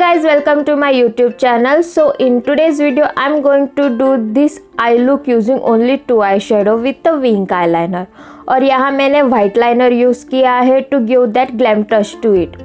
guys welcome to my youtube channel so in today's video i'm going to do this eye look using only two eyeshadow with the wink eyeliner और यहाँ मैंने white liner use किया है to give that glam touch to it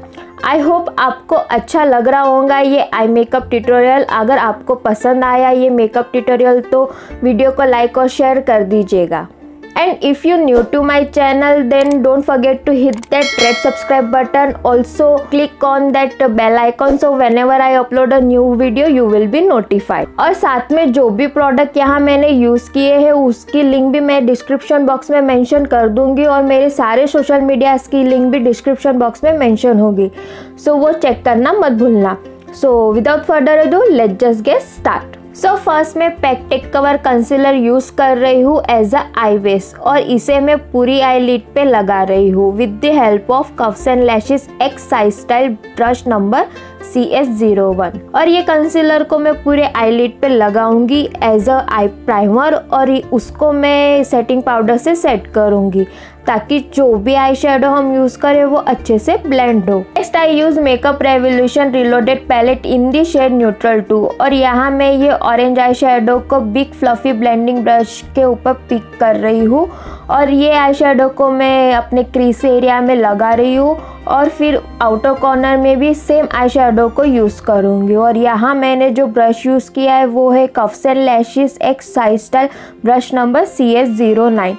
I hope आपको अच्छा लग रहा होगा ये आई मेकअप ट्यूटोरियल अगर आपको पसंद आया ये मेकअप ट्यूटोरियल तो वीडियो को लाइक और शेयर कर दीजिएगा and if you're new to my channel then don't forget to hit that red subscribe button also click on that bell icon so whenever I upload a new video you will be notified और साथ में जो भी product यहाँ मैंने use किए हैं उसकी लिंक भी मैं डिस्क्रिप्शन बॉक्स में मेंशन कर दूँगी और मेरे सारे सोशल मीडिया की लिंक भी डिस्क्रिप्शन बॉक्स में मेंशन होगी सो so, वो चेक करना मत भूलना so without further ado let just get start so first मैं पैकटेक कवर कंसीलर यूज़ कर रही हूँ एज अ आई बेस और इसे मैं पूरी आई लिड पे लगा रही हूँ with the help of Kuffs and lashes X size style brush number C S zero one और ये कंसीलर को मैं पूरे आई लिड पे लगाऊँगी एज अ आई प्राइमर और उसको मैं सेटिंग पाउडर से सेट करूँगी ताकि जो भी आई शेडो हम यूज़ करें वो अच्छे से ब्लेंड हो। Next I use Makeup Revolution Reloaded palette in the shade neutral two और यहाँ मैं ये ऑरेंज आई शेडो को बिग फ्लफी ब्लेंडिंग ब्रश के ऊपर पिक कर रही हूँ। और ये आई शेडो को मैं अपने क्रीस एरिया में लगा रही हूँ। और फिर आउटर कॉर्नर में भी सेम आई शेडो को यूज़ करूँगी। और यहाँ मैंने जो ब्रश यूज़ किया है वो है Kuffs and X size style brush number C S zero nine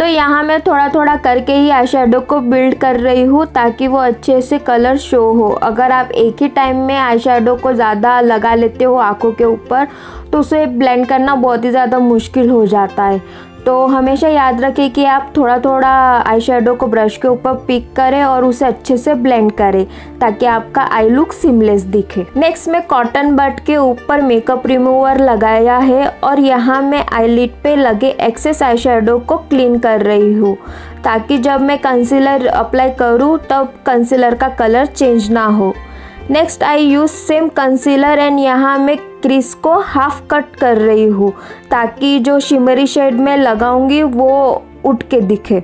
तो यहाँ मैं थोड़ा थोड़ा करके ही आई को बिल्ड कर रही हूँ ताकि वो अच्छे से कलर शो हो। अगर आप एक ही टाइम में आई को ज़्यादा लगा लेते हो आँखों के ऊपर तो उसे ब्लेंड करना बहुत ही ज़्यादा मुश्किल हो जाता है। तो हमेशा याद रखें कि आप थोड़ा थोड़ा आई को ब्रश के ऊपर पिक करें और उसे अच्छे से ब्लेंड करें, ताकि आपका आई लुक सिमलेस दिखे। नेक्स्ट मैं कॉटन बट के ऊपर मेकअप रिमूवर लगाया है और यहाँ मैं आईलिड पे लगे एक्सेस आई को क्लीन कर रही हूँ, ताकि जब मैं कंसीलर अप्लाई करूँ, तब कंसीलर का कलर चेंज ना हो। Next I use same concealer and यहाँ मैं क्रिस को हाफ़ कट कर रही हूँ, ताकि जो शिमरी शेड में लगाऊँगी वो उठ के दिखे।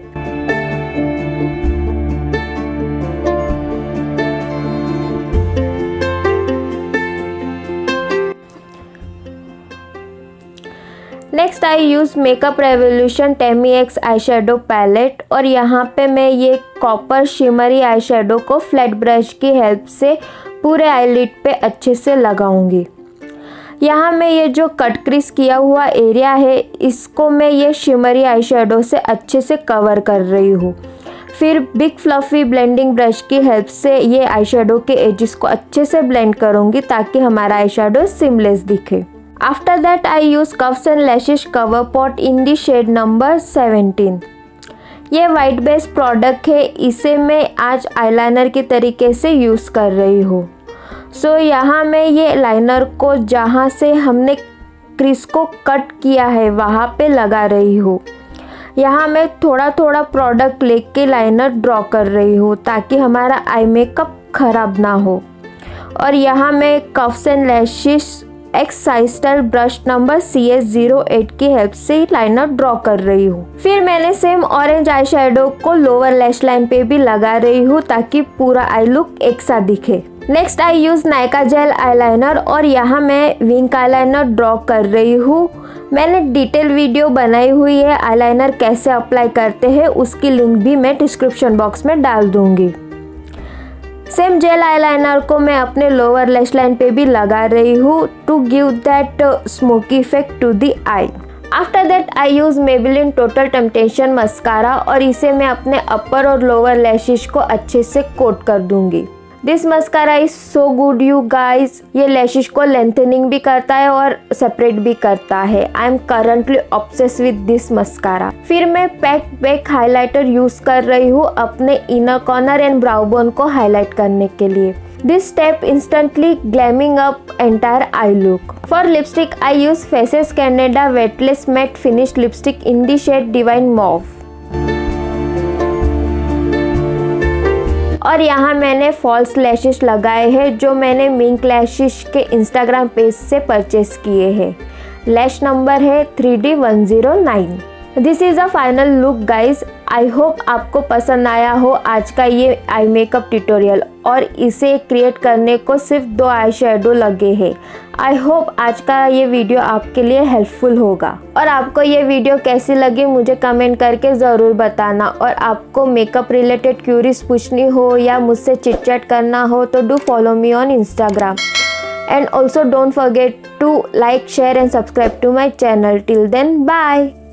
Next I use Makeup Revolution Tammi X eye shadow palette और यहाँ पे मैं ये कॉपर शिमरी आई शेडो को फ्लैट ब्रश की हेल्प से पूरे आईलिड पे अच्छे से लगाऊँगी। यहाँ मैं ये जो कट क्रिस किया हुआ एरिया है, इसको मैं ये शिमरी आई से अच्छे से कवर कर रही हूँ। फिर बिग फ्लफी ब्लेंडिंग ब्रश की हेल्प से ये आई के एजिस को अच्छे से ब्लेंड करूँगी ताकि हमारा आई सिमलेस दिखे। After that I use Kuffs and lashes cover pot in the shade number seventeen ये वाइट बेस प्रोडक्ट है, इसे मैं आज आईलाइनर के तरीके से यूज़ कर रही हूँ। सो so, यहाँ मैं ये लाइनर को जहाँ से हमने क्रिस को कट किया है वहाँ पे लगा रही हूँ। यहाँ मैं थोड़ा थोड़ा प्रोडक्ट लेके लाइनर ड्रॉ कर रही हूँ ताकि हमारा आई मेकअप ख़राब ना हो। और यहाँ मैं Kuffs and lashes X size style brush number C S zero eight की हेल्प से लाइनर ड्रॉ कर रही हूँ। फिर मैंने सेम ऑरेंज आई शेडो को लोअर लैश लाइन पे भी लगा रही हूँ ताकि पूरा आई लुक एक सा दिखे। Next I use Nykaa gel eyeliner और यहाँ मैं विंक आईलाइनर ड्रॉ कर रही हूँ। मैंने डिटेल वीडियो बनाई हुई है आईलाइनर कैसे अप्लाई करते हैं, उसकी लिंक भी मैं डिस्क्रिप्शन बॉक्स में डाल दूँगी। सेम जेल आईलाइनर को मैं अपने लोअर लेश लाइन पे भी लगा रही हूँ to give that smoky effect to the eye after that I use Maybelline total temptation mascara और इसे मैं अपने अपर और लोअर लैशिश को अच्छे से कोट कर दूँगी। This mascara is so good you guys ये लैशिश को लेंथनिंग भी करता है और सेपरेट भी करता है. I am currently obsess with this mascara फिर मैं पैक बैक हाईलाइटर यूज़ कर रही हूँ अपने inner corner and brow bone को हाईलाइट करने के लिए. This step instantly glamming up entire eye look for lipstick I use faces Canada weightless matte finish lipstick in the shade divine mauve और यहाँ मैंने फॉल्स लैशेस लगाए हैं, जो मैंने मिंक लैशेस के इंस्टाग्राम पेज से परचेस किए हैं। लैश नंबर है three D one zero nine this is a final look guys I hope आपको पसंद आया हो आज का ये आई मेकअप ट्यूटोरियल और इसे क्रिएट करने को सिर्फ़ दो आई शेडो लगे हैं। आई होप आज का ये वीडियो आपके लिए हेल्पफुल होगा। और आपको ये वीडियो कैसी लगी मुझे कमेंट करके ज़रूर बताना। और आपको मेकअप रिलेटेड क्यूरीज पूछनी हो या मुझसे चिटचैट करना हो तो do follow me on Instagram and also don't forget to like, share and subscribe to my channel. Till then, bye.